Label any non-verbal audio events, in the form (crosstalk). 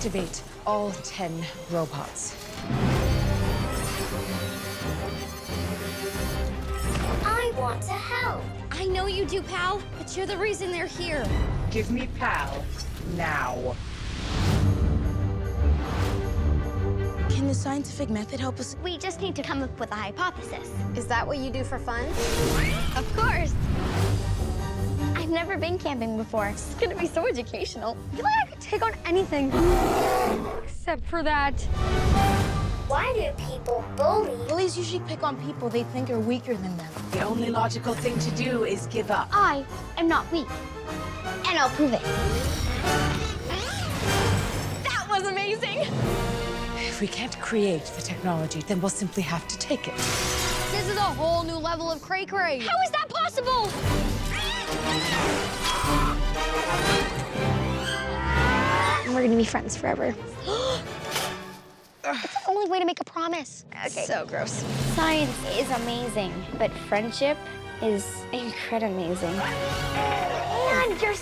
Activate all 10 robots. I want to help. I know you do, pal, but you're the reason they're here. Give me PAL. Now. Can the scientific method help us? We just need to come up with a hypothesis. Is that what you do for fun? Of course. I've never been camping before. It's gonna be so educational. I feel like I could take on anything. Except for that. Why do people bully? Bullies usually pick on people they think are weaker than them. The only logical thing to do is give up. I am not weak. And I'll prove it. That was amazing! If we can't create the technology, then we'll simply have to take it. This is a whole new level of cray cray. How is that possible? We're gonna be friends forever. (gasps) It's the only way to make a promise. Okay. So gross. Science is amazing, but friendship is incredibly amazing. And you're